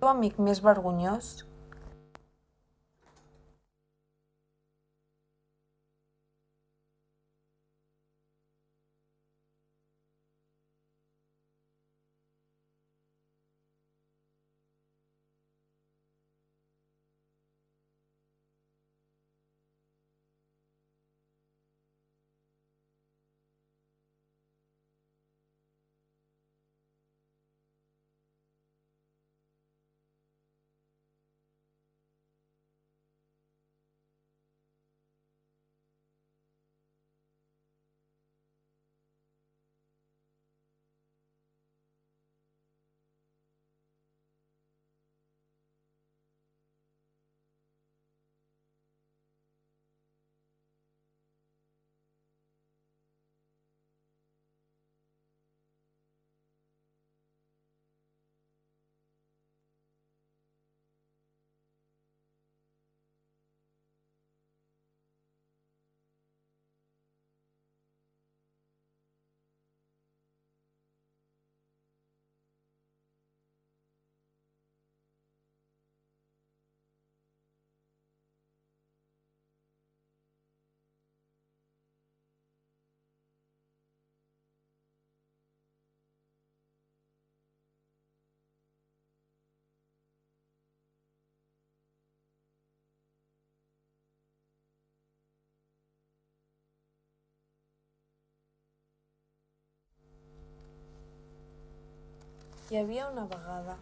teu amic més vergonyós? Hi havia una vegada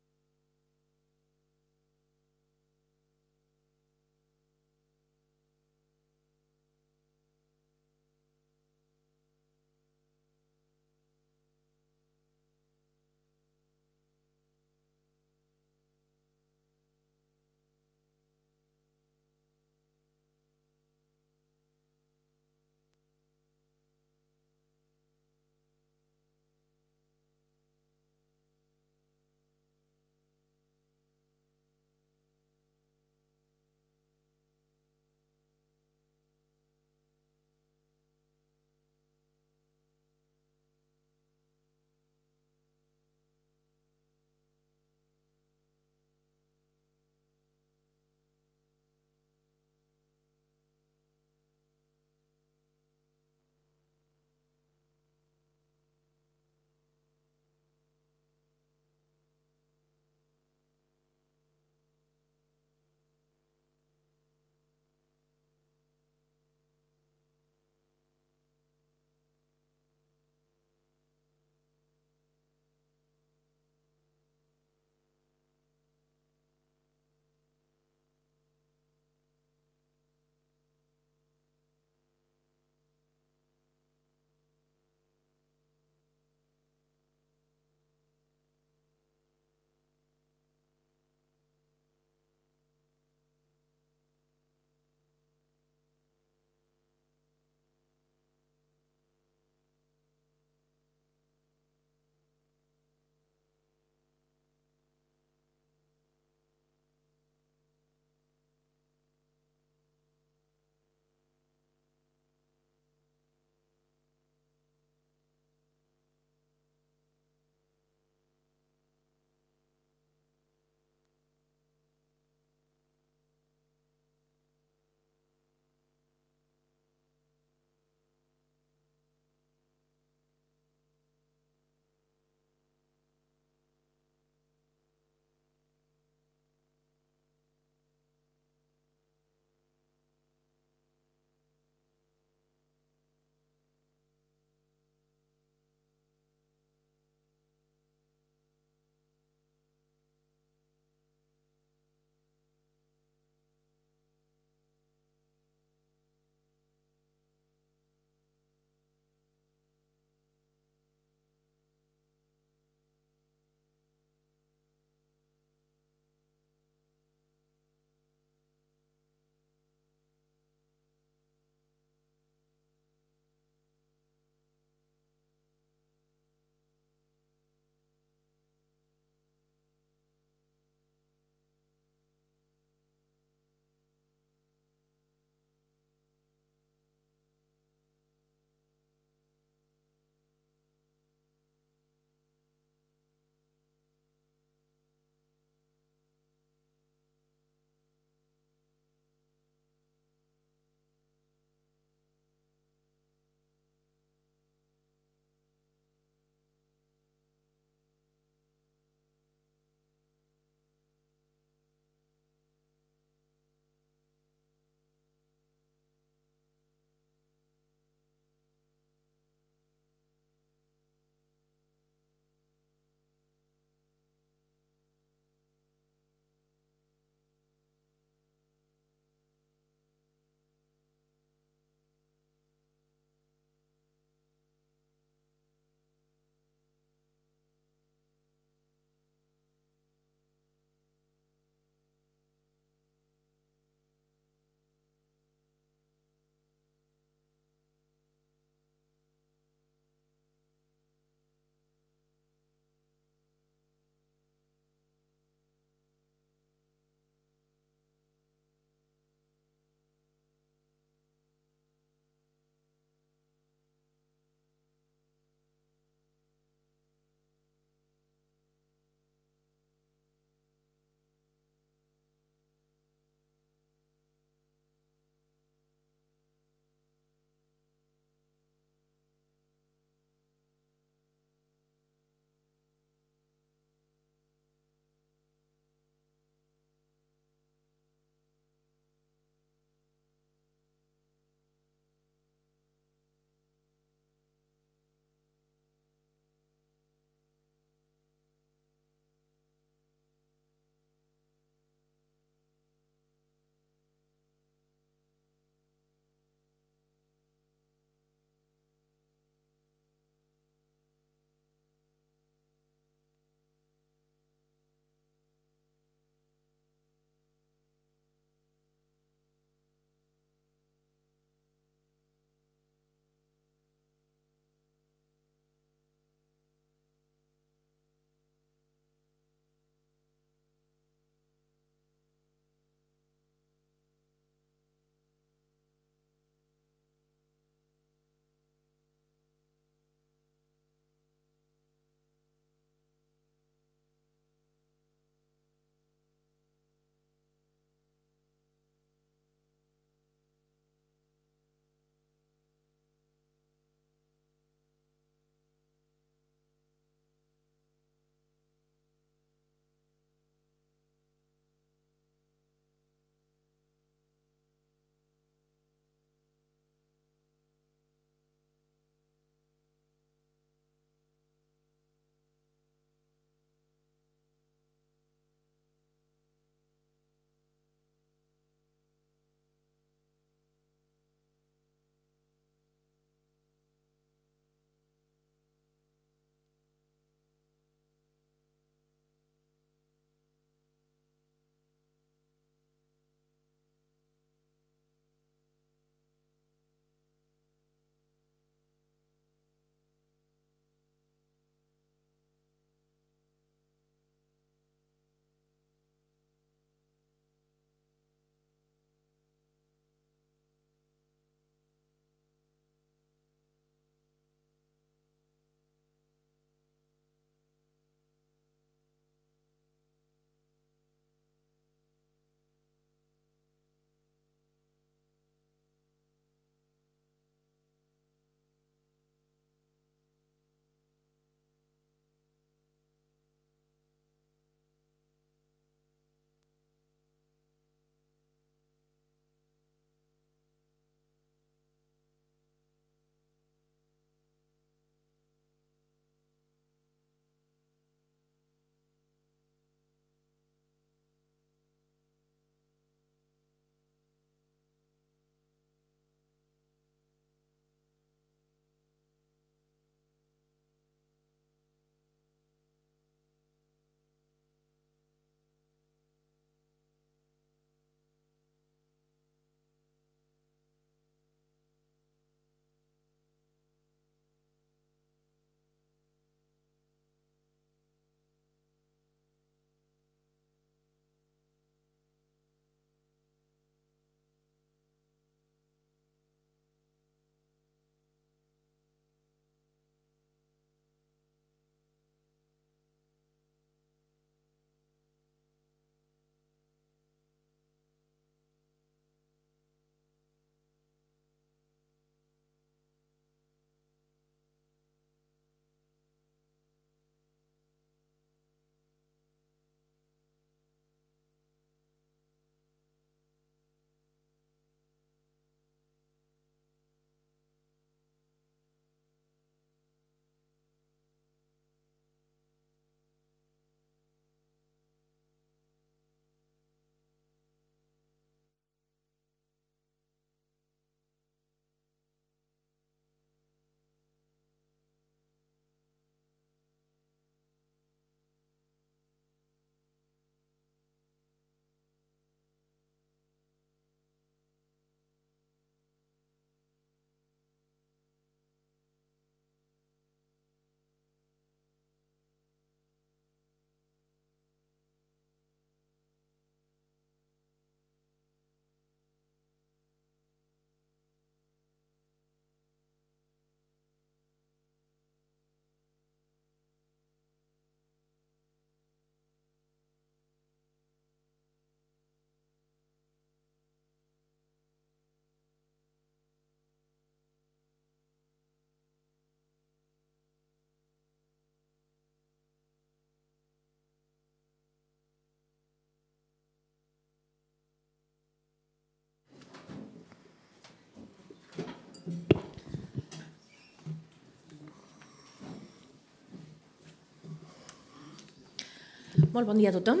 Molt bon dia a tothom.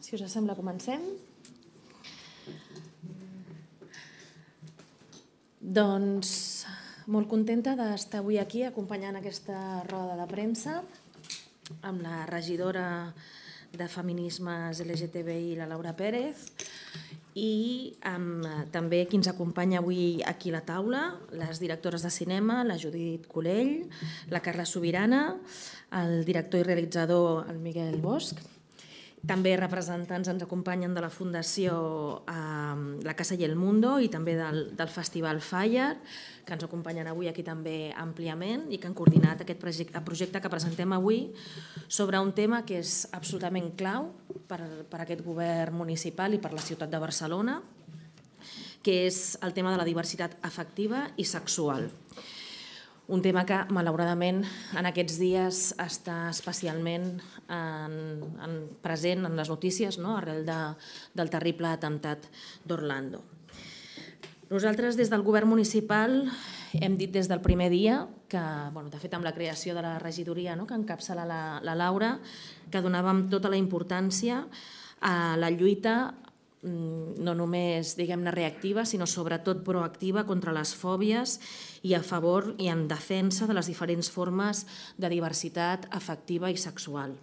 Si us sembla, comencem. Doncs molt contenta d'estar avui aquí acompanyant aquesta roda de premsa amb la regidora de Feminismes LGTBI, la Laura Pérez, i amb, també qui ens acompanya avui aquí a la taula, les directores de cinema, la Judit Colell, la Carla Sobirana, el director i realitzador, el Miguel Bosch, també representants ens acompanyen de la Fundació eh, La Casa i el Mundo i també del, del Festival Fire, que ens acompanyen avui aquí també àmpliament i que han coordinat aquest projecte, projecte que presentem avui sobre un tema que és absolutament clau per, per aquest govern municipal i per la ciutat de Barcelona, que és el tema de la diversitat afectiva i sexual. Un tema que, malauradament, en aquests dies està especialment en, en present en les notícies no? arrel de, del terrible atemptat d'Orlando. Nosaltres, des del govern municipal, hem dit des del primer dia que, bueno, de fet, amb la creació de la regidoria no? que encapçala la, la Laura, que donàvem tota la importància a la lluita no només diguem-ne reactiva, sinó sobretot proactiva contra les fòbies i a favor i en defensa de les diferents formes de diversitat afectiva i sexual.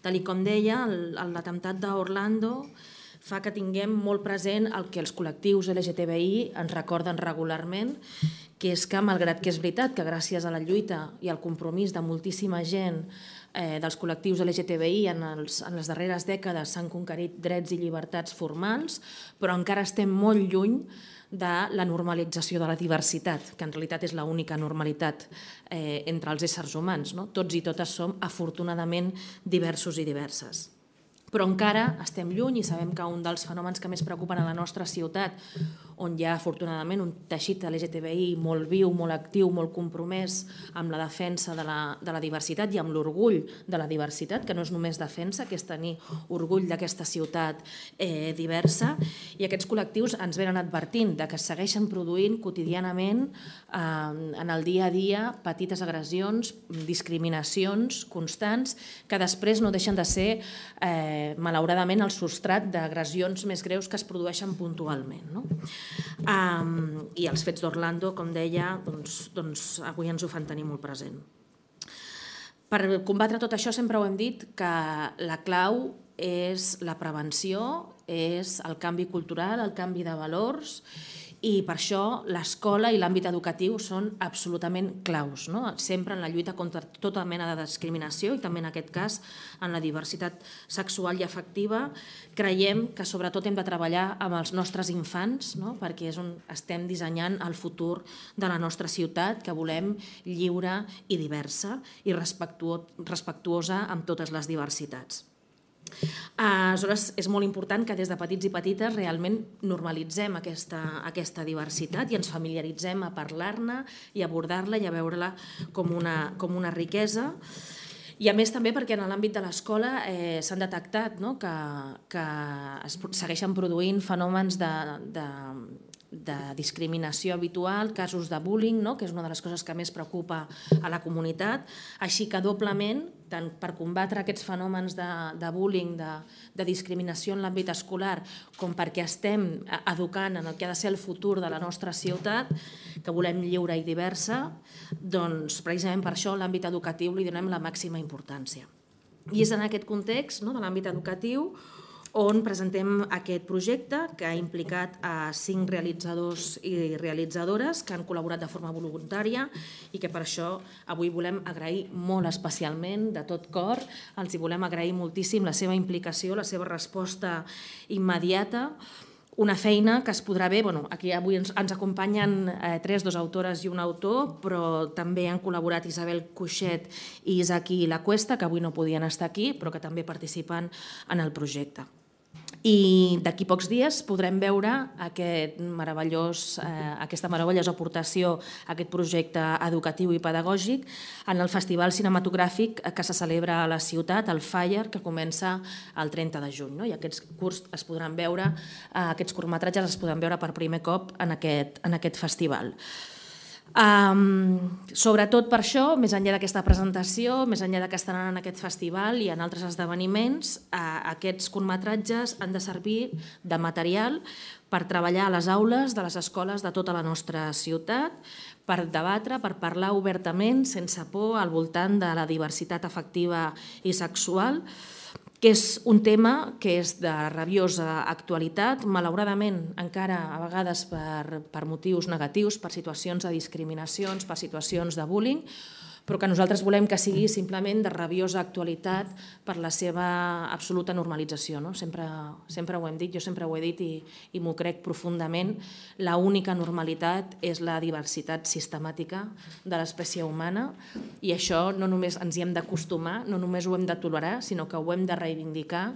Tal com deia, l'atemptat d'Orlando fa que tinguem molt present el que els col·lectius LGTBI ens recorden regularment, que és que, malgrat que és veritat que gràcies a la lluita i al compromís de moltíssima gent eh, dels col·lectius LGTBI en, els, en les darreres dècades s'han conquerit drets i llibertats formals, però encara estem molt lluny de la normalització de la diversitat, que en realitat és l'única normalitat eh, entre els éssers humans. No? Tots i totes som afortunadament diversos i diverses. Però encara estem lluny i sabem que un dels fenòmens que més preocupen a la nostra ciutat on hi ha afortunadament un teixit LGTBI molt viu, molt actiu, molt compromès amb la defensa de la, de la diversitat i amb l'orgull de la diversitat, que no és només defensa, que és tenir orgull d'aquesta ciutat eh, diversa. I aquests col·lectius ens venen advertint de que segueixen produint quotidianament eh, en el dia a dia petites agressions, discriminacions constants, que després no deixen de ser, eh, malauradament, el substrat d'agressions més greus que es produeixen puntualment. No? Um, I els fets d'Orlando, com deia, doncs, doncs avui ens ho fan tenir molt present. Per combatre tot això sempre ho hem dit que la clau és la prevenció, és el canvi cultural, el canvi de valors i per això l'escola i l'àmbit educatiu són absolutament claus, no? sempre en la lluita contra tota mena de discriminació i també en aquest cas en la diversitat sexual i afectiva. Creiem que sobretot hem de treballar amb els nostres infants no? perquè és on estem dissenyant el futur de la nostra ciutat que volem lliure i diversa i respectuosa amb totes les diversitats. Aleshores, és molt important que des de petits i petites realment normalitzem aquesta, aquesta diversitat i ens familiaritzem a parlar-ne i abordar-la i a veure-la com, una, com una riquesa. I a més també perquè en l'àmbit de l'escola eh, s'han detectat no? que, que es segueixen produint fenòmens de, de, de discriminació habitual, casos de bullying, no? que és una de les coses que més preocupa a la comunitat, així que doblement, tant per combatre aquests fenòmens de, de bullying, de, de discriminació en l'àmbit escolar, com perquè estem educant en el que ha de ser el futur de la nostra ciutat, que volem lliure i diversa, doncs precisament per això l'àmbit educatiu li donem la màxima importància. I és en aquest context no, de l'àmbit educatiu on presentem aquest projecte que ha implicat a cinc realitzadors i realitzadores que han col·laborat de forma voluntària i que per això avui volem agrair molt especialment, de tot cor, els hi volem agrair moltíssim la seva implicació, la seva resposta immediata, una feina que es podrà bé, bueno, aquí avui ens, ens acompanyen eh, tres, dos autores i un autor, però també han col·laborat Isabel Cuixet i Isaki Lacuesta, que avui no podien estar aquí, però que també participen en el projecte. I d'aquí pocs dies podrem veure aquest meravellós, eh, aquesta meravellosa aportació a aquest projecte educatiu i pedagògic en el Festival Cinematogràfic que se celebra a la ciutat, el Fire, que comença el 30 de juny. No? I aquests curs es podran veure, eh, aquests curtmetratges es podran veure per primer cop en aquest, en aquest festival. Um, sobretot per això, més enllà d'aquesta presentació, més enllà que estan en aquest festival i en altres esdeveniments, uh, aquests curtmetratges han de servir de material per treballar a les aules de les escoles de tota la nostra ciutat, per debatre, per parlar obertament, sense por, al voltant de la diversitat afectiva i sexual, que és un tema que és de rabiosa actualitat, malauradament encara a vegades per, per motius negatius, per situacions de discriminacions, per situacions de bullying, però que nosaltres volem que sigui simplement de rabiosa actualitat per la seva absoluta normalització. No? Sempre, sempre ho hem dit, jo sempre ho he dit i, i m'ho crec profundament, la única normalitat és la diversitat sistemàtica de l'espècie humana i això no només ens hi hem d'acostumar, no només ho hem de tolerar, sinó que ho hem de reivindicar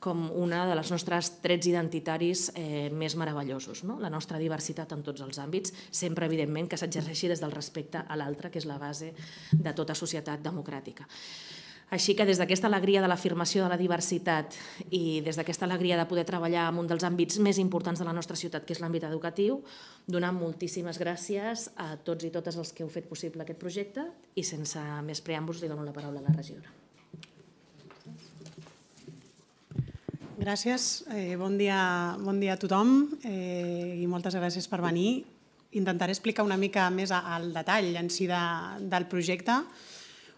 com una de les nostres trets identitaris eh, més meravellosos, no? la nostra diversitat en tots els àmbits, sempre evidentment que s'exerceixi des del respecte a l'altre, que és la base de tota societat democràtica. Així que des d'aquesta alegria de l'afirmació de la diversitat i des d'aquesta alegria de poder treballar en un dels àmbits més importants de la nostra ciutat, que és l'àmbit educatiu, donar moltíssimes gràcies a tots i totes els que heu fet possible aquest projecte i sense més preàmbuls li dono la paraula a la regidora. Gràcies, eh, bon, dia, bon dia a tothom eh, i moltes gràcies per venir. Intentaré explicar una mica més al detall en si de, del projecte.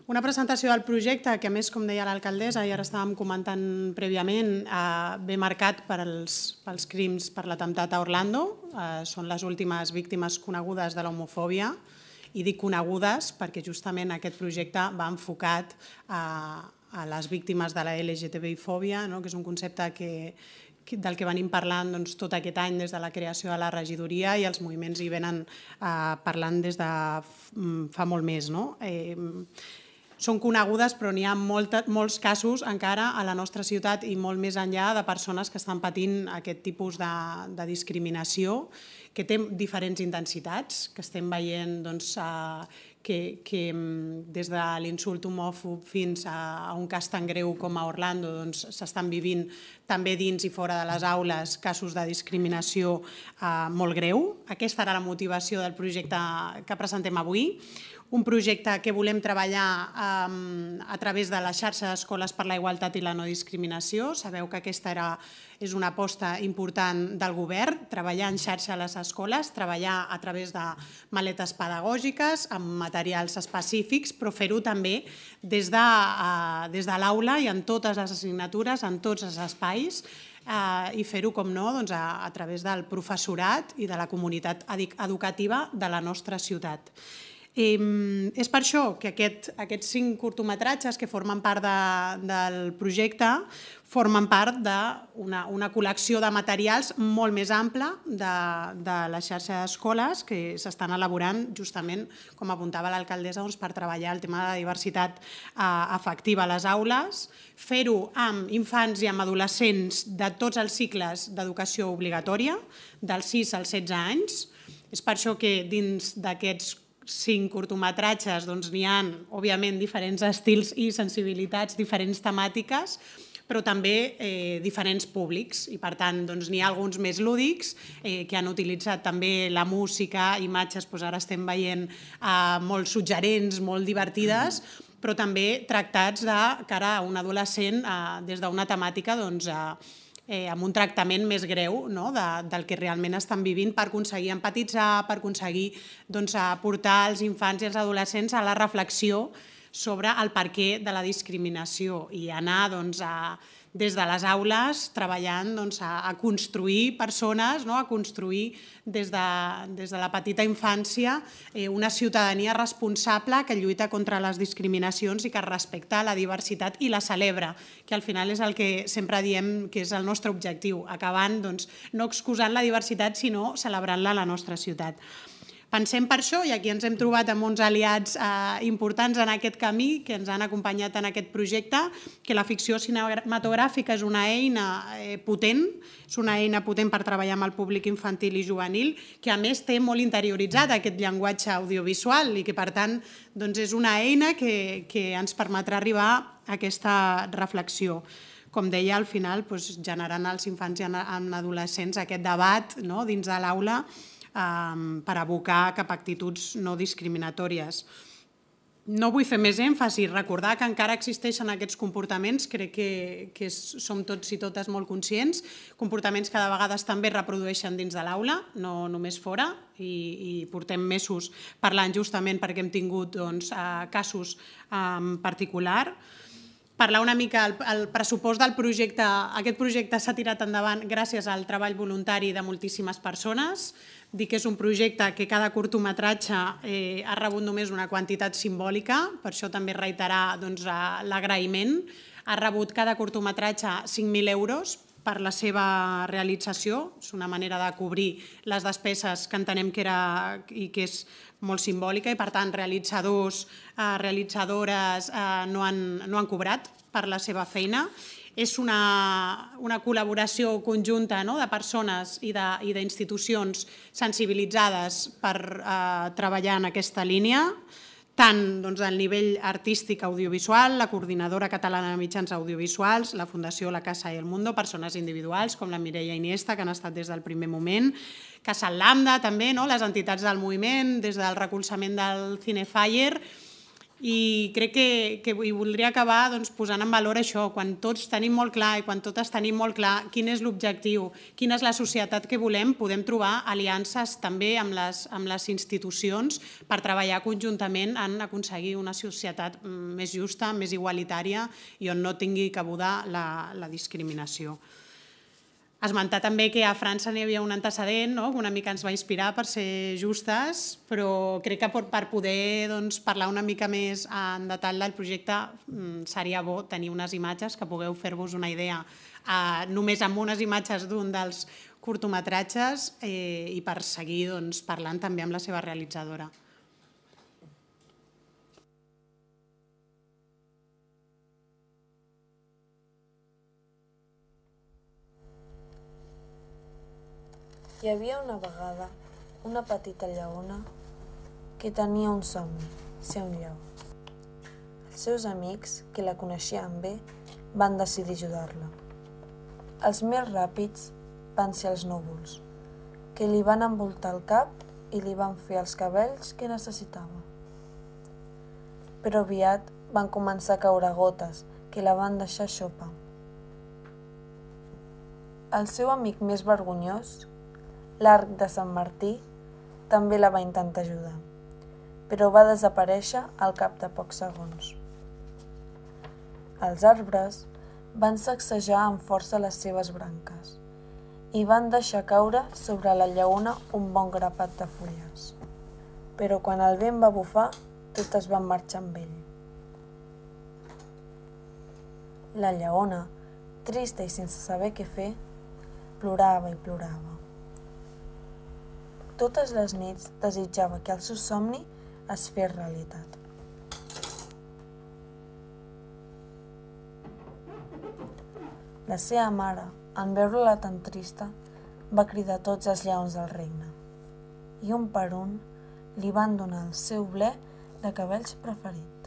Una presentació del projecte que, a més, com deia l'alcaldessa, i ara estàvem comentant prèviament, eh, ve marcat per pels crims per l'atemptat a Orlando. Eh, són les últimes víctimes conegudes de l'homofòbia i dic conegudes perquè justament aquest projecte va enfocat a, a les víctimes de la LGTBI-fòbia, no? que és un concepte que, del que venim parlant doncs, tot aquest any des de la creació de la regidoria i els moviments hi venen eh, parlant des de mm, fa molt més. No? Eh, són conegudes, però n'hi ha molt, molts casos encara a la nostra ciutat i molt més enllà de persones que estan patint aquest tipus de, de discriminació que té diferents intensitats, que estem veient doncs, eh, que, que mm, des de l'insult homòfob fins a, a un cas tan greu com a Orlando doncs, s'estan vivint també dins i fora de les aules casos de discriminació eh, molt greu. Aquesta era la motivació del projecte que presentem avui un projecte que volem treballar um, a través de la xarxa d'escoles per la igualtat i la no discriminació. Sabeu que aquesta era, és una aposta important del govern, treballar en xarxa a les escoles, treballar a través de maletes pedagògiques, amb materials específics, però fer-ho també des de, uh, des de l'aula i en totes les assignatures, en tots els espais, eh, i fer-ho, com no, doncs a, a través del professorat i de la comunitat educativa de la nostra ciutat. I és per això que aquest, aquests cinc curtometratges que formen part de, del projecte formen part d'una una col·lecció de materials molt més ampla de, de la xarxa d'escoles que s'estan elaborant justament, com apuntava l'alcaldessa, doncs, per treballar el tema de la diversitat eh, a les aules, fer-ho amb infants i amb adolescents de tots els cicles d'educació obligatòria, dels 6 als 16 anys. És per això que dins d'aquests cinc curtometratges doncs n'hi ha, òbviament, diferents estils i sensibilitats, diferents temàtiques, però també eh, diferents públics. I per tant doncs, n'hi ha alguns més lúdics eh, que han utilitzat també la música, imatges, doncs ara estem veient eh, molt suggerents, molt divertides, però també tractats de cara a un adolescent eh, des d'una temàtica doncs, eh, eh, amb un tractament més greu no? de, del que realment estan vivint per aconseguir empatitzar, per aconseguir doncs, portar els infants i els adolescents a la reflexió sobre el perquè de la discriminació i anar doncs, a, des de les aules treballant doncs, a, a construir persones, no? a construir des de, des de la petita infància eh, una ciutadania responsable que lluita contra les discriminacions i que respecta la diversitat i la celebra, que al final és el que sempre diem que és el nostre objectiu, acabant doncs, no excusant la diversitat sinó celebrant-la a la nostra ciutat. Pensem per això, i aquí ens hem trobat amb uns aliats eh, importants en aquest camí que ens han acompanyat en aquest projecte, que la ficció cinematogràfica és una eina eh, potent, és una eina potent per treballar amb el públic infantil i juvenil, que a més té molt interioritzat aquest llenguatge audiovisual i que per tant doncs és una eina que, que ens permetrà arribar a aquesta reflexió. Com deia, al final doncs, generant als infants i en adolescents aquest debat no, dins de l'aula eh, per abocar cap a actituds no discriminatòries. No vull fer més èmfasi, recordar que encara existeixen aquests comportaments, crec que, que som tots i totes molt conscients, comportaments que de vegades també reprodueixen dins de l'aula, no només fora, i, i portem mesos parlant justament perquè hem tingut doncs, casos en particular. Parlar una mica, el, el pressupost del projecte, aquest projecte s'ha tirat endavant gràcies al treball voluntari de moltíssimes persones, dir que és un projecte que cada curtometratge eh, ha rebut només una quantitat simbòlica, per això també reiterar doncs, l'agraïment. Ha rebut cada curtometratge 5.000 euros per la seva realització, és una manera de cobrir les despeses que entenem que era i que és molt simbòlica i per tant realitzadors, eh, realitzadores eh, no, han, no han cobrat per la seva feina és una, una col·laboració conjunta no? de persones i d'institucions sensibilitzades per eh, treballar en aquesta línia, tant doncs, al nivell artístic audiovisual, la Coordinadora Catalana de Mitjans Audiovisuals, la Fundació La Casa i el Mundo, persones individuals com la Mireia Iniesta, que han estat des del primer moment, Casa Lambda també, no? les entitats del moviment, des del recolzament del Cinefire, i crec que, que i voldria acabar doncs, posant en valor això, quan tots tenim molt clar i quan totes tenim molt clar quin és l'objectiu, quina és la societat que volem, podem trobar aliances també amb les, amb les institucions per treballar conjuntament en aconseguir una societat mm, més justa, més igualitària i on no tingui cabuda la, la discriminació. Esmentar també que a França n'hi havia un antecedent no? que una mica ens va inspirar per ser justes, però crec que per poder doncs, parlar una mica més en detall del projecte mm, seria bo tenir unes imatges que pugueu fer-vos una idea eh, només amb unes imatges d'un dels curtometratges eh, i per seguir doncs, parlant també amb la seva realitzadora. Hi havia una vegada una petita lleona que tenia un somni, ser un lleó. Els seus amics, que la coneixien bé, van decidir ajudar-la. Els més ràpids van ser els núvols, que li van envoltar el cap i li van fer els cabells que necessitava. Però aviat van començar a caure gotes que la van deixar xopa. El seu amic més vergonyós, L'arc de Sant Martí també la va intentar ajudar, però va desaparèixer al cap de pocs segons. Els arbres van sacsejar amb força les seves branques i van deixar caure sobre la llauna un bon grapat de fulles. Però quan el vent va bufar, totes van marxar amb ell. La lleona, trista i sense saber què fer, plorava i plorava. Totes les nits desitjava que el seu somni es fes realitat. La seva mare, en veure-la tan trista, va cridar tots els lleons del regne i un per un li van donar el seu ble de cabells preferit.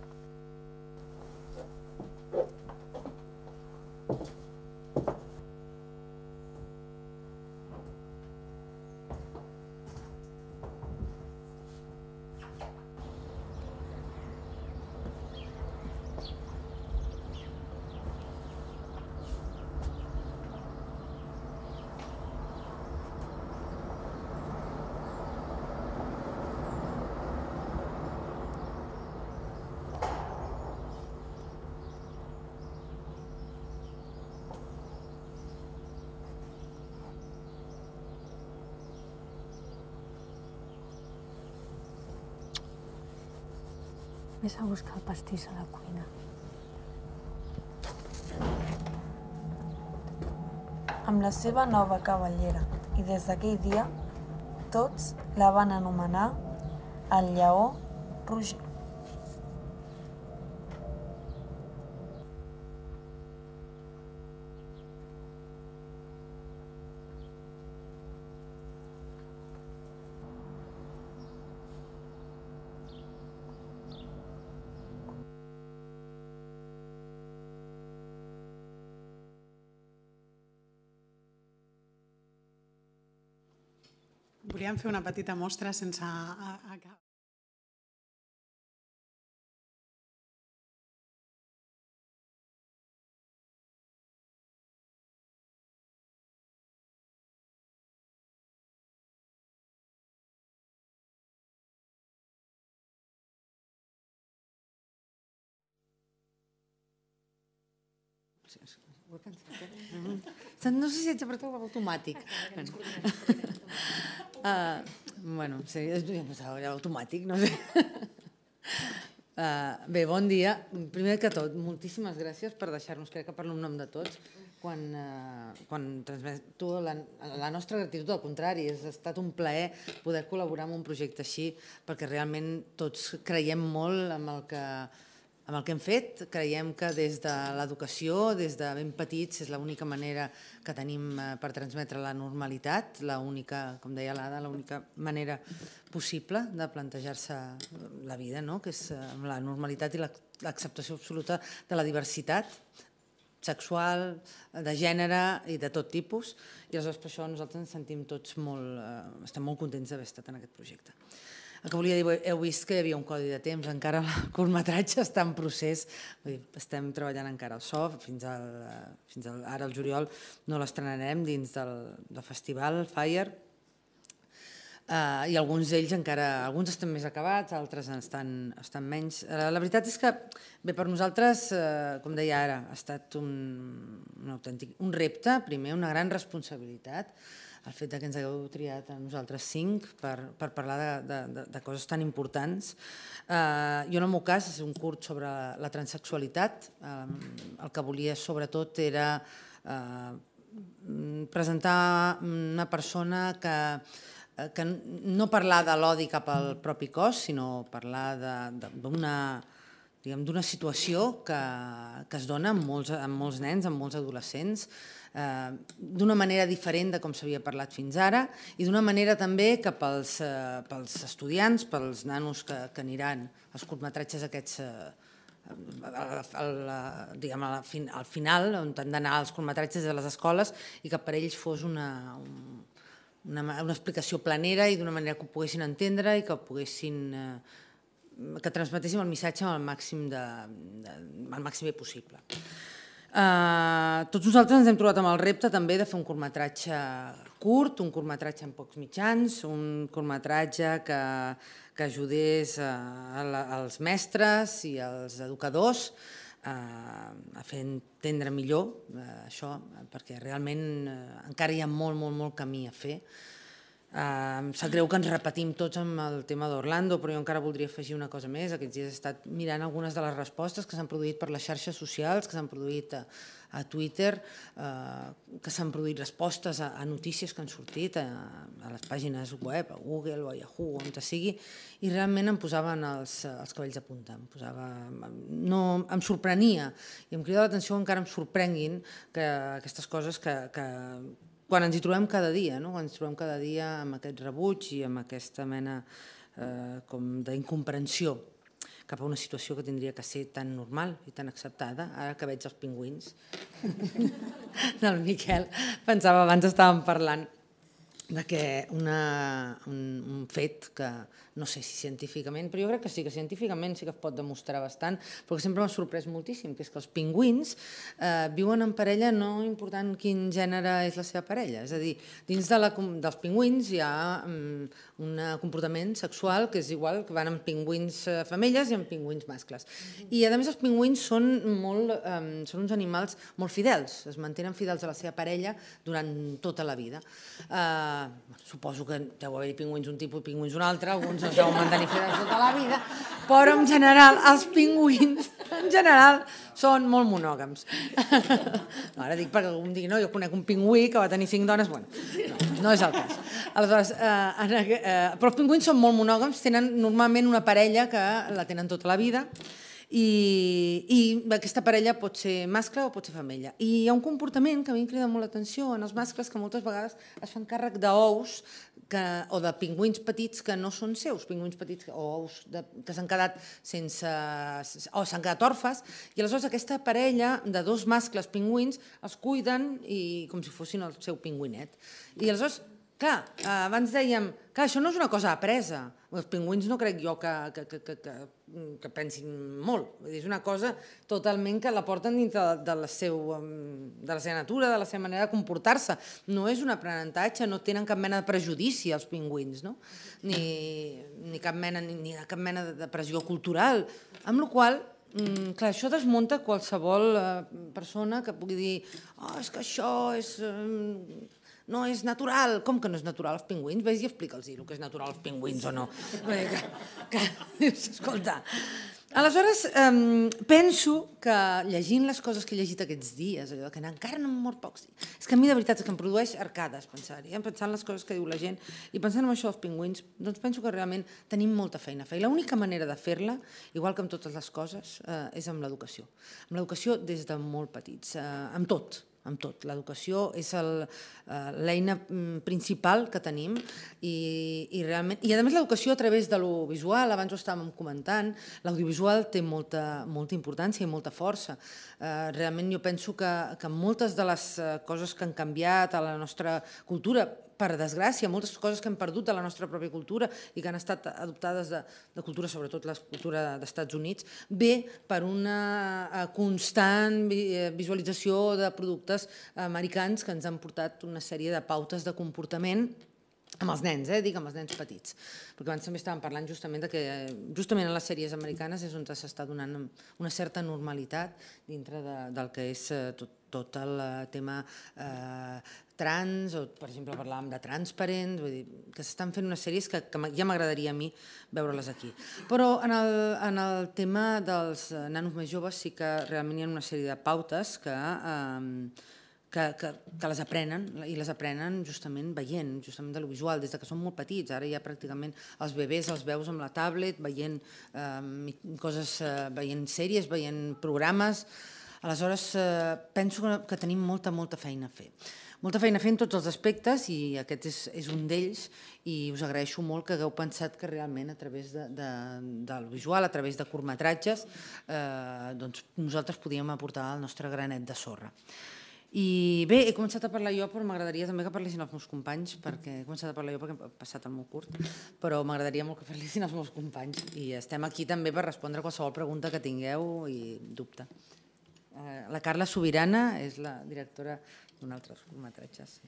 Vés a buscar el pastís a la cuina. Amb la seva nova cavallera i des d'aquell dia tots la van anomenar el lleó Roger. Volíem fer una petita mostra sense acabar. Ho he pensat, eh? No sé si ets apretat automàtic. Uh, bueno, sí, era automàtic, no sé. Uh, bé, bon dia. Primer que tot, moltíssimes gràcies per deixar-nos, crec que parlo en nom de tots, quan, uh, quan transmeto la, la nostra gratitud, al contrari, és, ha estat un plaer poder col·laborar en un projecte així, perquè realment tots creiem molt amb el que amb el que hem fet, creiem que des de l'educació, des de ben petits, és l'única manera que tenim eh, per transmetre la normalitat, l'única, com deia l'Ada, l'única manera possible de plantejar-se la vida, no? que és eh, la normalitat i l'acceptació absoluta de la diversitat sexual, de gènere i de tot tipus, i aleshores per això nosaltres ens sentim tots molt, eh, estem molt contents d'haver estat en aquest projecte. El que volia dir, heu vist que hi havia un codi de temps, encara el curtmetratge està en procés, vull dir, estem treballant encara al so, fins, al, fins al, ara al juliol no l'estrenarem dins del, del festival Fire, Uh, i alguns d'ells encara, alguns estan més acabats, altres estan, estan menys. Uh, la veritat és que, bé, per nosaltres, uh, com deia ara, ha estat un, un autèntic, un repte, primer, una gran responsabilitat, el fet que ens hagueu triat a nosaltres cinc per, per parlar de, de, de, coses tan importants. Uh, jo en el meu cas és un curt sobre la, transexualitat. Uh, el que volia sobretot era uh, presentar una persona que, que no parlar de l'odi cap al propi cos, sinó parlar d'una diguem d'una situació que, que es dona amb molts, amb molts nens, amb molts adolescents, eh, d'una manera diferent de com s'havia parlat fins ara i d'una manera també que pels, eh, pels estudiants, pels nanos que, que aniran als curtmetratges aquests eh, al, al, diguem, al, fin, al final, on han d'anar als curtmetratges de les escoles i que per ells fos una, una, una explicació planera i d'una manera que ho poguessin entendre i que poguessin eh, que transmetéssim el missatge al màxim, de, de, al màxim possible. Uh, tots nosaltres ens hem trobat amb el repte també de fer un curtmetratge curt, un curtmetratge amb pocs mitjans, un curtmetratge que, que ajudés uh, als mestres i als educadors uh, a fer entendre millor uh, això, perquè realment uh, encara hi ha molt, molt, molt camí a fer. Uh, sap greu que ens repetim tots amb el tema d'Orlando, però jo encara voldria afegir una cosa més. Aquests dies he estat mirant algunes de les respostes que s'han produït per les xarxes socials, que s'han produït a, Twitter, uh, que s'han produït respostes a, notícies que han sortit a, les pàgines web, a Google o a Yahoo, on sigui, i realment em posaven els, els cabells a punta. Em, posava, no, em sorprenia i em crida l'atenció encara em sorprenguin que aquestes coses que, que, quan ens hi trobem cada dia, no? quan ens trobem cada dia amb aquest rebuig i amb aquesta mena eh, com d'incomprensió cap a una situació que tindria que ser tan normal i tan acceptada, ara que veig els pingüins del Miquel, pensava abans estàvem parlant de que una, un, un fet que no sé si científicament, però jo crec que sí, que científicament sí que es pot demostrar bastant, però que sempre m'ha sorprès moltíssim, que és que els pingüins eh, viuen en parella no important quin gènere és la seva parella, és a dir, dins de la, dels pingüins hi ha um, un comportament sexual que és igual que van amb pingüins eh, femelles i amb pingüins mascles. I a més els pingüins són, molt, um, són uns animals molt fidels, es mantenen fidels a la seva parella durant tota la vida. Uh, suposo que deu haver-hi pingüins un tipus i pingüins un altre, alguns es mantenir fidels tota la vida, però en general els pingüins en general són molt monògams. No, ara dic perquè algú digui, no, jo conec un pingüí que va tenir cinc dones, bueno, no, no és el cas. Eh, eh, però els pingüins són molt monògams, tenen normalment una parella que la tenen tota la vida, i, i aquesta parella pot ser mascle o pot ser femella. I hi ha un comportament que a mi em crida molt l'atenció en els mascles que moltes vegades es fan càrrec d'ous que, o de pingüins petits que no són seus, pingüins petits o ous de, que s'han quedat sense o s'han quedat orfes i aleshores aquesta parella de dos mascles pingüins els cuiden i com si fossin el seu pingüinet. I aleshores Clar, eh, abans dèiem, clar, això no és una cosa apresa. Els pingüins no crec jo que, que, que, que, que, que pensin molt. Vull dir, és una cosa totalment que la porten dintre de, de, la seu, de la seva natura, de la seva manera de comportar-se. No és un aprenentatge, no tenen cap mena de prejudici els pingüins, no? ni, ni, cap mena, ni, ni cap mena de pressió cultural. Amb la qual Mm, clar, això desmunta qualsevol eh, persona que pugui dir oh, és que això és, eh, no és natural. Com que no és natural els pingüins? Ves i explica'ls el que és natural els pingüins o no. Que, que, escolta, Aleshores, penso que llegint les coses que he llegit aquests dies, allò que encara no han mort pocs és que a mi de veritat és que em produeix arcades pensar-hi, eh? pensant les coses que diu la gent i pensant en això dels pingüins, doncs penso que realment tenim molta feina a fer. I l'única manera de fer-la, igual que amb totes les coses, eh, és amb l'educació. Amb l'educació des de molt petits, eh, amb tot, amb tot. L'educació és eh, l'eina mm, principal que tenim i, i realment... I a més l'educació a través de lo visual, abans ho estàvem comentant, l'audiovisual té molta, molta importància i molta força. Eh, realment jo penso que, que moltes de les eh, coses que han canviat a la nostra cultura, per desgràcia, moltes coses que hem perdut de la nostra pròpia cultura i que han estat adoptades de, de cultura, sobretot la cultura d'Estats Units, ve per una eh, constant eh, visualització de productes americans que ens han portat una sèrie de pautes de comportament amb els nens, eh? dic amb els nens petits, perquè abans també estàvem parlant justament de que justament en les sèries americanes és on s'està donant una certa normalitat dintre de, del que és eh, tot, tot el tema eh, trans, o per exemple parlàvem de transparent, vull dir, que s'estan fent unes sèries que, que ja m'agradaria a mi veure-les aquí. Però en el, en el tema dels nanos més joves sí que realment hi ha una sèrie de pautes que, eh, que, que, que les aprenen, i les aprenen justament veient, justament de lo visual, des de que són molt petits. Ara ja pràcticament els bebès els veus amb la tablet, veient eh, coses, eh, veient sèries, veient programes, Aleshores, eh, penso que, que tenim molta, molta feina a fer. Molta feina a fer en tots els aspectes i aquest és, és un d'ells i us agraeixo molt que hagueu pensat que realment a través de, de, del visual, a través de curtmetratges, eh, doncs nosaltres podíem aportar el nostre granet de sorra. I bé, he començat a parlar jo, però m'agradaria també que parlessin els meus companys, perquè he començat a parlar jo perquè he passat el meu curt, però m'agradaria molt que parlessin els meus companys. I estem aquí també per respondre qualsevol pregunta que tingueu i dubte. Eh, la Carla Sobirana és la directora d'un altre curtmetratge. Sí.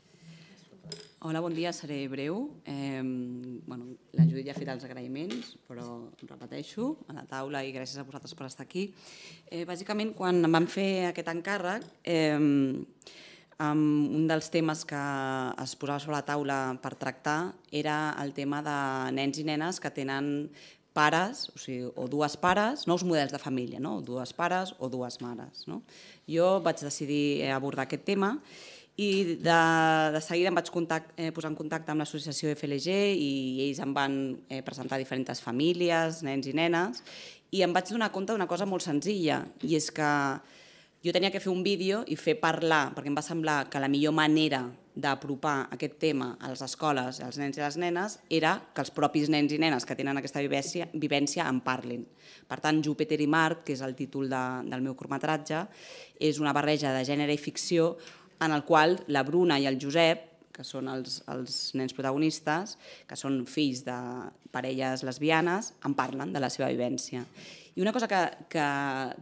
Hola, bon dia, seré breu. Eh, bueno, la Judit ja ha fet els agraïments, però repeteixo, a la taula i gràcies a vosaltres per estar aquí. Eh, bàsicament, quan em van fer aquest encàrrec, eh, un dels temes que es posava sobre la taula per tractar era el tema de nens i nenes que tenen pares, o, sigui, o dues pares, nous models de família, no? dues pares o dues mares. No? Jo vaig decidir abordar aquest tema i de, de seguida em vaig contact, eh, posar en contacte amb l'associació FLG i ells em van eh, presentar diferents famílies, nens i nenes, i em vaig donar compte d'una cosa molt senzilla, i és que jo tenia que fer un vídeo i fer parlar, perquè em va semblar que la millor manera d'apropar aquest tema a les escoles, als nens i les nenes, era que els propis nens i nenes que tenen aquesta vivència, vivència en parlin. Per tant, Júpiter i Mart, que és el títol de, del meu curtmetratge, és una barreja de gènere i ficció en el qual la Bruna i el Josep, que són els, els nens protagonistes, que són fills de parelles lesbianes, en parlen de la seva vivència. I una cosa que, que,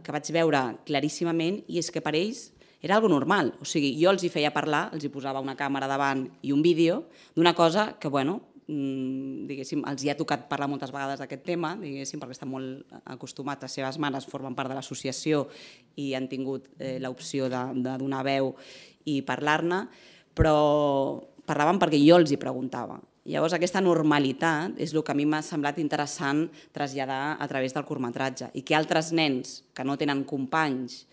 que vaig veure claríssimament i és que per ells era algo normal. O sigui, jo els hi feia parlar, els hi posava una càmera davant i un vídeo d'una cosa que, bueno, mm, diguéssim, els hi ha tocat parlar moltes vegades d'aquest tema, diguéssim, perquè estan molt acostumats, les seves mares formen part de l'associació i han tingut eh, l'opció de, de donar veu i parlar-ne, però parlaven perquè jo els hi preguntava. Llavors, aquesta normalitat és el que a mi m'ha semblat interessant traslladar a través del curtmetratge i que altres nens que no tenen companys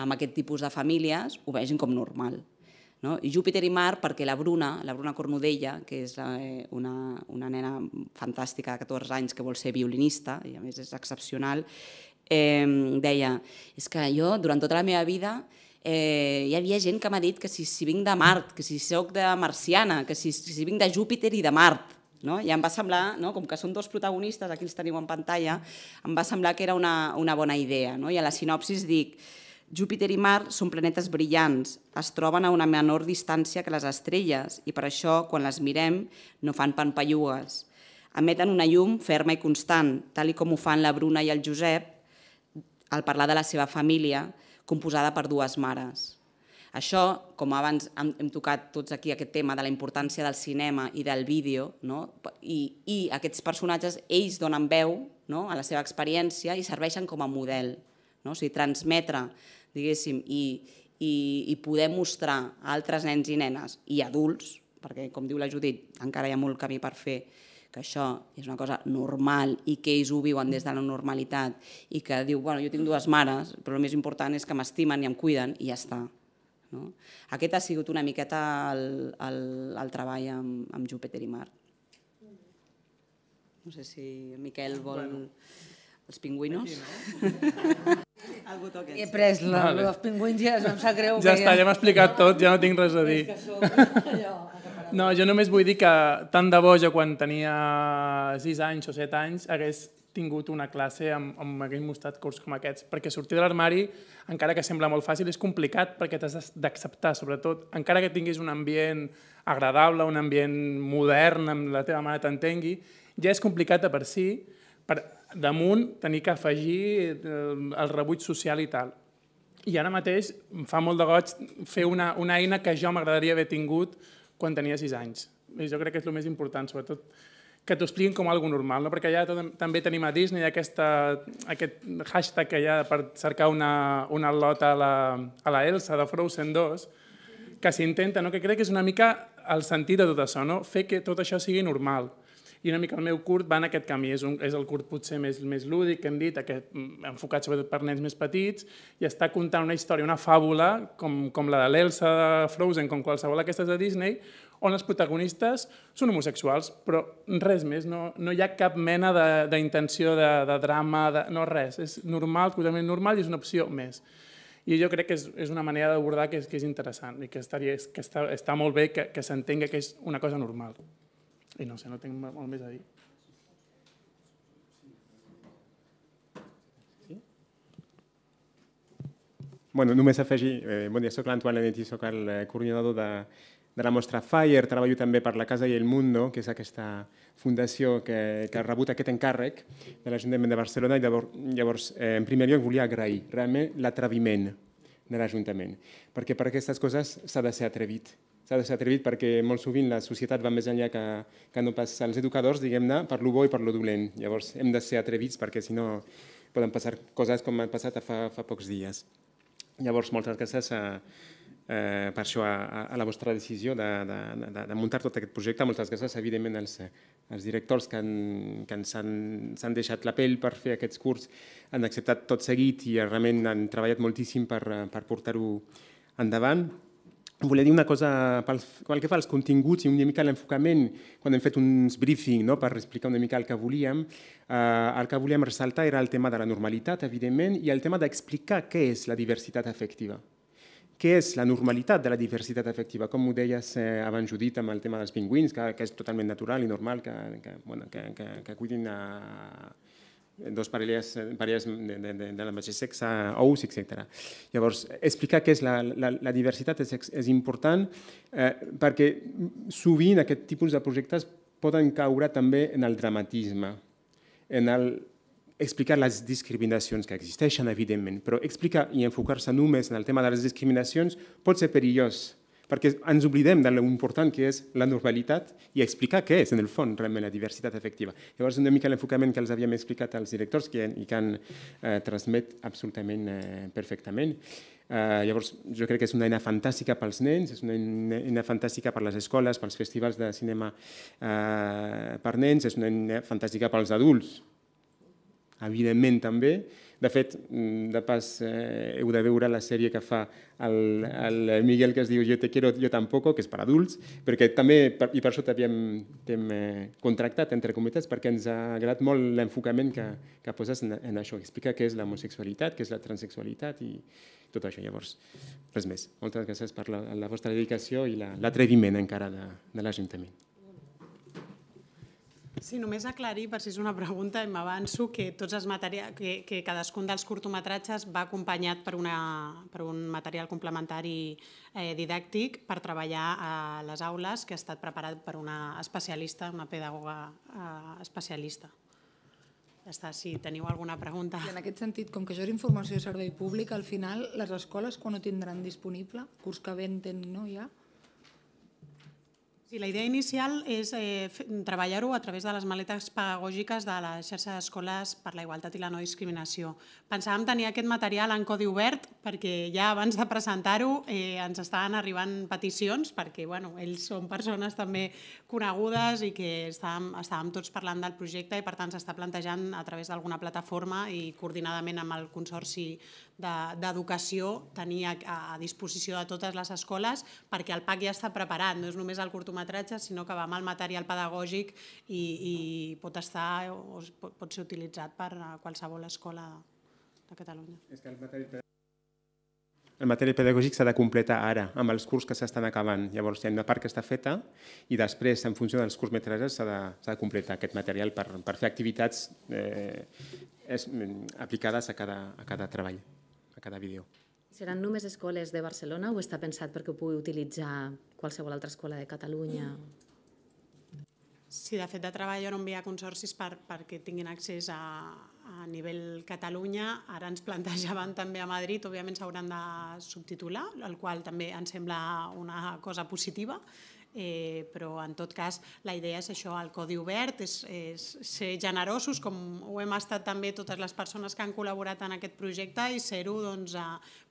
amb aquest tipus de famílies ho vegin com normal. No? I Júpiter i Mar, perquè la Bruna, la Bruna Cornudella, que és eh, una, una nena fantàstica de 14 anys que vol ser violinista, i a més és excepcional, eh, deia, és que jo durant tota la meva vida eh, hi havia gent que m'ha dit que si, si vinc de Mart, que si sóc de marciana, que si, si vinc de Júpiter i de Mart, no? I em va semblar, no? com que són dos protagonistes, aquí els teniu en pantalla, em va semblar que era una, una bona idea. No? I a la sinopsis dic, Júpiter i Mart són planetes brillants, es troben a una menor distància que les estrelles i per això, quan les mirem, no fan pampallugues. Emeten una llum ferma i constant, tal i com ho fan la Bruna i el Josep al parlar de la seva família, composada per dues mares. Això, com abans hem, hem tocat tots aquí aquest tema de la importància del cinema i del vídeo, no? I, i aquests personatges, ells donen veu no? a la seva experiència i serveixen com a model. No? O sigui, transmetre diguéssim, i, i, i poder mostrar a altres nens i nenes i adults, perquè, com diu la Judit, encara hi ha molt camí per fer, que això és una cosa normal i que ells ho viuen des de la normalitat i que diu, bueno, jo tinc dues mares, però el més important és que m'estimen i em cuiden i ja està. No? Aquest ha sigut una miqueta el, el, el treball amb, amb Júpiter i Mart. No sé si Miquel vol... Bueno. Els pingüinos? Aquí, no? El botó aquest. He pres la, vale. els pingüins i em sap greu. Ja està, ja m'ha explicat tot, ja no tinc res a dir. No, jo només vull dir que tant de bo jo quan tenia 6 anys o 7 anys hagués tingut una classe amb, amb hagués mostrat curs com aquests, perquè sortir de l'armari, encara que sembla molt fàcil, és complicat perquè t'has d'acceptar, sobretot, encara que tinguis un ambient agradable, un ambient modern, amb la teva mare t'entengui, ja és complicat a per si, per damunt tenir que afegir el rebuig social i tal. I ara mateix em fa molt de goig fer una, una eina que jo m'agradaria haver tingut quan tenia 6 anys. I jo crec que és el més important, sobretot que t'ho expliquin com algo normal, no? perquè ja tot, també tenim a Disney aquesta, aquest hashtag que hi ha per cercar una, una lota a la, a la Elsa de Frozen 2, que s'intenta, no? que crec que és una mica el sentit de tot això, no? fer que tot això sigui normal i una mica el meu curt va en aquest camí. És, un, és el curt potser més, més lúdic, que hem dit, aquest, mm, enfocat sobretot per nens més petits, i està contant una història, una fàbula, com, com la de l'Elsa de Frozen, com qualsevol d'aquestes de Disney, on els protagonistes són homosexuals, però res més, no, no hi ha cap mena d'intenció de, de, de drama, de, no res, és normal, completament normal i és una opció més. I jo crec que és, és una manera d'abordar que, és, que és interessant i que, estaria, que està, està molt bé que, que s'entenga que és una cosa normal. I no sé, no tinc molt més a dir. Bueno, només afegir, eh, bon dia, soc l'Antoine Lenetti, soc el eh, coordinador de, de la mostra Fire, treballo també per la Casa i el Mundo, que és aquesta fundació que, que ha rebut aquest encàrrec de l'Ajuntament de Barcelona. I llavors, llavors eh, en primer lloc volia agrair realment l'atreviment de l'Ajuntament, perquè per aquestes coses s'ha de ser atrevit s'ha de ser atrevit perquè molt sovint la societat va més enllà que, que no pas els educadors, diguem-ne, per lo bo i per lo dolent. Llavors hem de ser atrevits perquè si no poden passar coses com han passat fa, fa pocs dies. Llavors, moltes gràcies a, eh, per això a, a la vostra decisió de, de, de, de muntar tot aquest projecte. Moltes gràcies, evidentment, als, als directors que, han, que han, han deixat la pell per fer aquests curs, han acceptat tot seguit i realment han treballat moltíssim per, per portar-ho endavant volia dir una cosa pel, pel que fa als continguts i una mica l'enfocament, quan hem fet uns briefing no, per explicar una mica el que volíem, eh, el que volíem ressaltar era el tema de la normalitat, evidentment, i el tema d'explicar què és la diversitat afectiva. Què és la normalitat de la diversitat afectiva? Com ho deies eh, abans, Judit, amb el tema dels pingüins, que, que és totalment natural i normal que, que, bueno, que, que, que cuidin a, dos parelles, parelles de, de, de, de la mateix sexe, ous, etc. Llavors, explicar què és la, la, la diversitat és, és important eh, perquè sovint aquest tipus de projectes poden caure també en el dramatisme, en el explicar les discriminacions que existeixen, evidentment, però explicar i enfocar-se només en el tema de les discriminacions pot ser perillós, perquè ens oblidem de l'important que és la normalitat i explicar què és, en el fons, realment la diversitat efectiva. Llavors, una mica l'enfocament que els havíem explicat als directors que, i que han eh, transmet absolutament eh, perfectament. Eh, llavors, jo crec que és una eina fantàstica pels nens, és una eina fantàstica per les escoles, pels festivals de cinema eh, per nens, és una eina fantàstica pels adults, evidentment també, de fet, mm, de pas, eh, heu de veure la sèrie que fa el, el Miguel que es diu Jo te quiero, jo tampoco, que és per adults, perquè també, i per això t'havíem eh, contractat, entre cometes, perquè ens ha agradat molt l'enfocament que, que poses en, en això, explica què és l'homosexualitat, què és la transexualitat i tot això. Llavors, res més. Moltes gràcies per la, la vostra dedicació i l'atreviment la, encara de, de l'Ajuntament. Sí, només aclarir, per si és una pregunta, m'avanço, que, tots els materials, que, que cadascun dels curtometratges va acompanyat per, una, per un material complementari eh, didàctic per treballar a les aules, que ha estat preparat per una especialista, una pedagoga eh, especialista. Ja està, si teniu alguna pregunta. I en aquest sentit, com que això és informació de servei públic, al final les escoles quan ho tindran disponible? Curs que ve en tenen, no, ja? Sí, la idea inicial és eh, treballar-ho a través de les maletes pedagògiques de la xarxa d'escoles per la igualtat i la no discriminació. Pensàvem tenir aquest material en codi obert perquè ja abans de presentar-ho eh, ens estaven arribant peticions perquè bueno, ells són persones també conegudes i que estàvem, estàvem tots parlant del projecte i per tant s'està plantejant a través d'alguna plataforma i coordinadament amb el Consorci d'Educació de, tenir a, a disposició de totes les escoles perquè el PAC ja està preparat, no és només el curtometratge sinó que va amb el material pedagògic i, i pot estar o pot, pot ser utilitzat per qualsevol escola de Catalunya. És que el material el material pedagògic s'ha de completar ara, amb els curs que s'estan acabant. Llavors, hi ha una part que està feta i després, en funció dels curtmetratges, s'ha de, de completar aquest material per, per fer activitats eh, és, aplicades a cada, a cada treball, a cada vídeo. Seran només escoles de Barcelona o està pensat perquè ho pugui utilitzar qualsevol altra escola de Catalunya? Sí, de fet, de treball on ha consorcis per, perquè tinguin accés a, a nivell Catalunya. Ara ens plantejaven també a Madrid, òbviament s'hauran de subtitular, el qual també ens sembla una cosa positiva, eh, però en tot cas la idea és això, el codi obert, és, és ser generosos com ho hem estat també totes les persones que han col·laborat en aquest projecte i ser-ho doncs,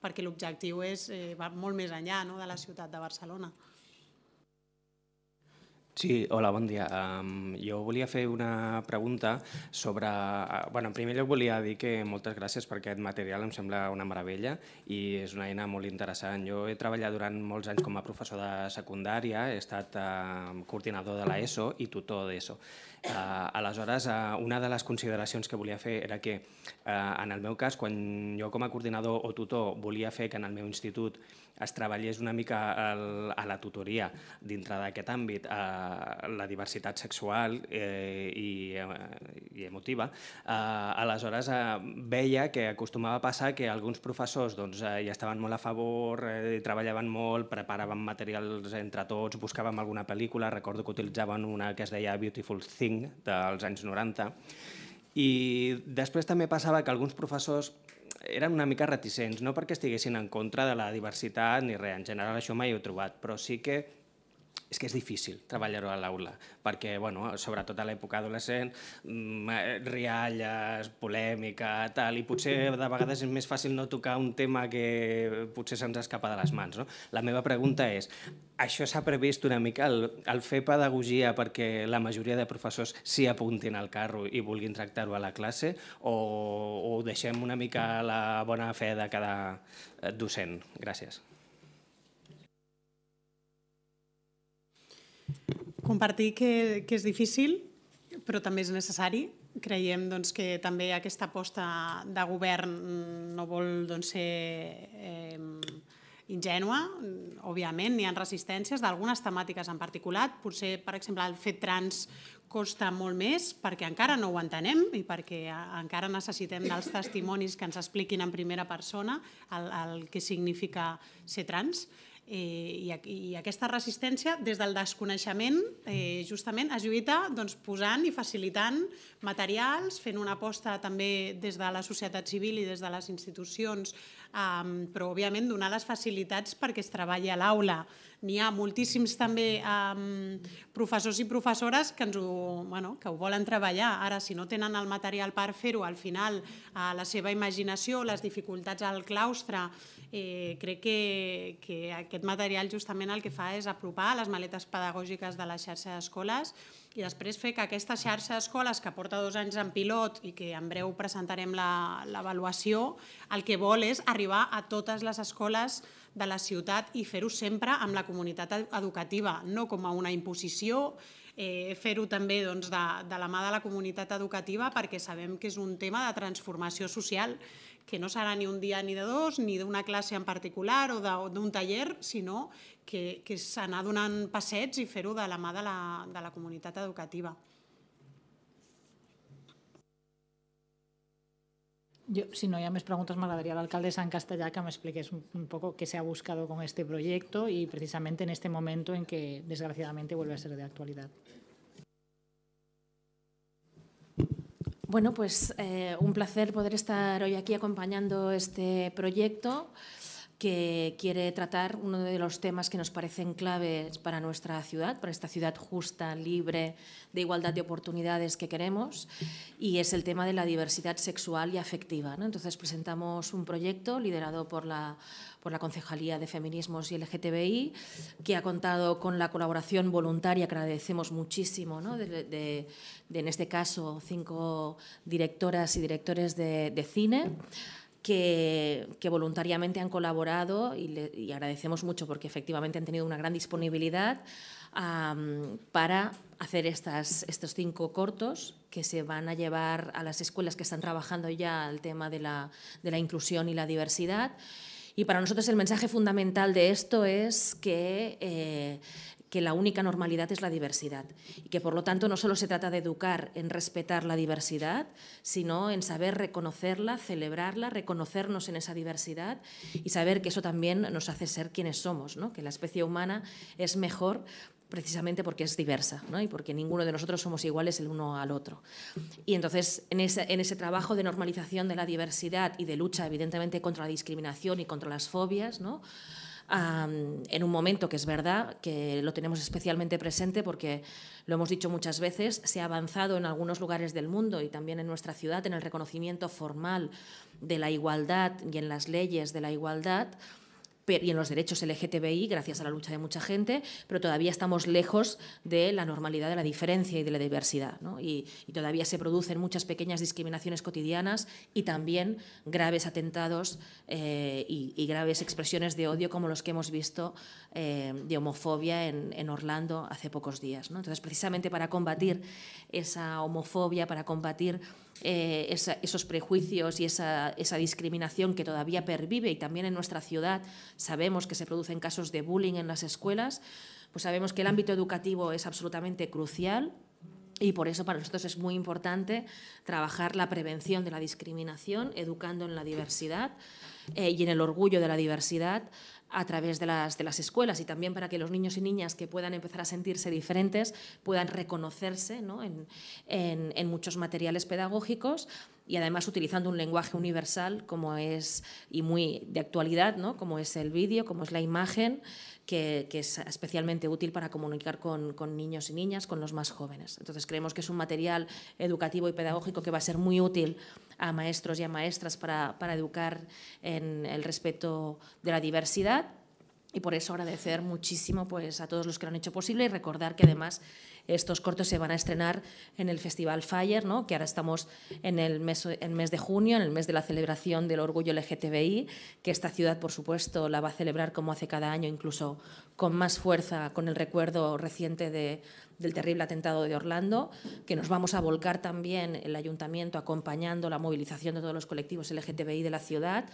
perquè l'objectiu és eh, va molt més enllà no, de la ciutat de Barcelona. Sí, hola, bon dia. Um, jo volia fer una pregunta sobre... Uh, bueno, en primer lloc volia dir que moltes gràcies per aquest material, em sembla una meravella i és una eina molt interessant. Jo he treballat durant molts anys com a professor de secundària, he estat uh, coordinador de l'ESO i tutor d'ESO. Uh, aleshores, uh, una de les consideracions que volia fer era que, uh, en el meu cas, quan jo com a coordinador o tutor volia fer que en el meu institut es treballés una mica el, a la tutoria dintre d'aquest àmbit, uh, la diversitat sexual eh, i, eh, i emotiva, eh, aleshores eh, veia que acostumava a passar que alguns professors doncs, eh, hi estaven molt a favor, eh, treballaven molt, preparaven materials entre tots, buscàvem alguna pel·lícula, recordo que utilitzaven una que es deia Beautiful Thing dels anys 90, i després també passava que alguns professors eren una mica reticents, no perquè estiguessin en contra de la diversitat ni res, en general això mai ho he trobat, però sí que és que és difícil treballar-ho a l'aula, perquè, bueno, sobretot a l'època adolescent, mm, eh, rialles, polèmica, tal, i potser de vegades és més fàcil no tocar un tema que potser se'ns escapa de les mans. No? La meva pregunta és, això s'ha previst una mica, el, el fer pedagogia perquè la majoria de professors s'hi apuntin al carro i vulguin tractar-ho a la classe, o, o deixem una mica la bona fe de cada docent? Gràcies. Compartir que, que és difícil, però també és necessari. Creiem doncs, que també aquesta aposta de govern no vol doncs, ser eh, ingènua, òbviament, n'hi ha resistències d'algunes temàtiques en particular. Potser, per exemple, el fet trans costa molt més perquè encara no ho entenem i perquè encara necessitem dels testimonis que ens expliquin en primera persona el, el que significa ser trans. Eh, i, I aquesta resistència, des del desconeixement, eh, justament es lluita doncs, posant i facilitant materials, fent una aposta també des de la societat civil i des de les institucions, eh, però òbviament donar les facilitats perquè es treballi a l'aula. N'hi ha moltíssims també eh, professors i professores que, ens ho, bueno, que ho volen treballar. Ara, si no tenen el material per fer-ho, al final eh, la seva imaginació, les dificultats al claustre, eh, crec que, que aquest material justament el que fa és apropar les maletes pedagògiques de la xarxa d'escoles i després fer que aquesta xarxa d'escoles que porta dos anys en pilot i que en breu presentarem l'avaluació, el que vol és arribar a totes les escoles de la ciutat i fer-ho sempre amb la comunitat educativa, no com a una imposició, eh, fer-ho també doncs, de, de la mà de la comunitat educativa perquè sabem que és un tema de transformació social que no serà ni un dia ni de dos, ni d'una classe en particular o d'un taller, sinó que, que és anar donant passets i fer-ho de la mà de la, de la comunitat educativa. Yo, si no hi ha més me m'agradaria a alcalde de San que m'expliqués un poco què se ha buscado con este proyecto precisament en este moment en que desgraciadament, vuelve a ser de. Bueno, pues eh, un placer poder estar hoy aquí acompañando este proyecto que quiere tratar uno de los temas que nos parecen claves para nuestra ciudad, para esta ciudad justa, libre, de igualdad de oportunidades que queremos, y es el tema de la diversidad sexual y afectiva. Entonces presentamos un proyecto liderado por la, por la Concejalía de Feminismos y LGTBI, que ha contado con la colaboración voluntaria, que agradecemos muchísimo, ¿no? de, en este caso, cinco directoras y directores de, cine que, voluntariamente han colaborado y, agradecemos mucho porque efectivamente han tenido una gran disponibilidad para hacer estos cinco cortos que se van a llevar a las escuelas que están trabajando ya el tema de la inclusión y la diversidad. Y para nosotros el mensaje fundamental de esto es que eh, que la única normalidad es la diversidad y que por lo tanto no solo se trata de educar en respetar la diversidad, sino en saber reconocerla, celebrarla, reconocernos en esa diversidad y saber que eso también nos hace ser quienes somos, ¿no? que la especie humana es mejor precisamente porque es diversa ¿no? y porque ninguno de nosotros somos iguales el uno al otro. Y entonces, en ese, en ese trabajo de normalización de la diversidad y de lucha, evidentemente, contra la discriminación y contra las fobias, ¿no? En un momento que es verdad que lo tenemos especialmente presente porque lo hemos dicho muchas veces, se ha avanzado en algunos lugares del mundo y también en nuestra ciudad en el reconocimiento formal de la igualdad y en las leyes de la igualdad y en los derechos LGTBI, gracias a la lucha de mucha gente, pero todavía estamos lejos de la normalidad de la diferencia y de la diversidad. Y, todavía se producen muchas pequeñas discriminaciones cotidianas y también graves atentados eh, y, graves expresiones de odio como los que hemos visto eh, de homofobia en, Orlando hace pocos días. ¿no? Entonces, precisamente para combatir esa homofobia, para combatir eh, esos prejuicios y esa, esa, discriminación que todavía pervive y también en nuestra ciudad sabemos que se producen casos de bullying en las escuelas, pues sabemos que el ámbito educativo es absolutamente crucial y por eso para nosotros es muy importante trabajar la prevención de la discriminación, educando en la diversidad eh, y en el orgullo de la diversidad a través de las, de las escuelas y también para que los niños y niñas que puedan empezar a sentirse diferentes puedan reconocerse ¿no? en, en, en muchos materiales pedagógicos y además utilizando un lenguaje universal como es y muy de actualidad, ¿no? como es el vídeo, como es la imagen, que, es especialmente útil para comunicar con, con, niños y niñas, con los más jóvenes. Entonces creemos que es un material educativo y pedagógico que va a ser muy útil a maestros y a maestras para, para educar en el respeto de la diversidad y por eso agradecer muchísimo pues, a todos los que lo han hecho posible y recordar que además estos cortos se van a estrenar en el Festival Fire, ¿no? que ahora estamos en el mes, en mes de junio, en el mes de la celebración del orgullo LGTBI, que esta ciudad, por supuesto, la va a celebrar como hace cada año, incluso con más fuerza, con el recuerdo reciente de, del terrible atentado de Orlando, que nos vamos a volcar también el ayuntamiento acompañando la movilización de todos los colectivos LGTBI de la ciudad,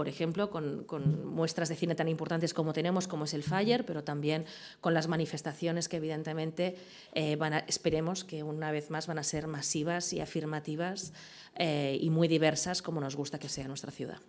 por ejemplo, con, con, muestras de cine tan importantes como tenemos, como es el Fire, pero también con las manifestaciones que evidentemente eh, esperemos que una vez más van a ser masivas y afirmativas eh, y muy diversas como nos gusta que sea nuestra ciudad.